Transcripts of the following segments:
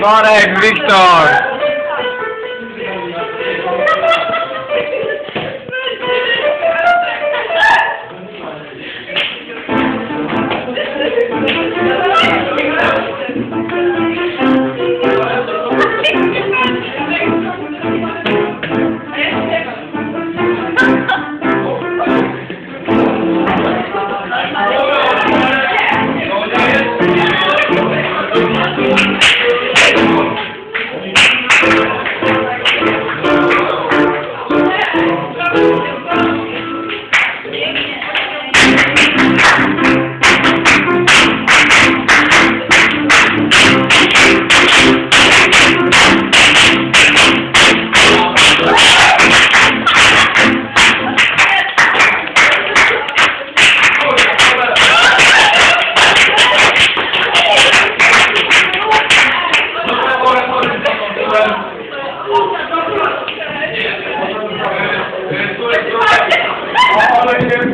Borat Victor.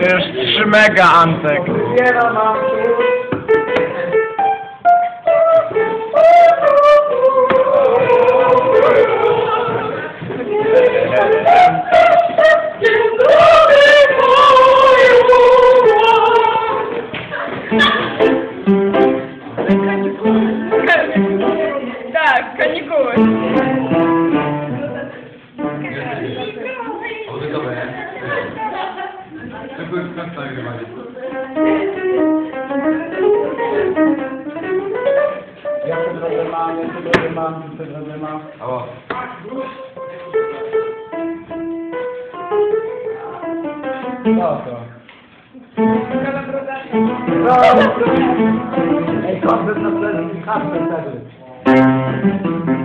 Jest 3 mega Antek. Çok saygı var. Ja się drogę mam, ja się drogę mam, ja się drogę mam. O. Co to? No. Ej, koncert na wtedy, kasę wtedy.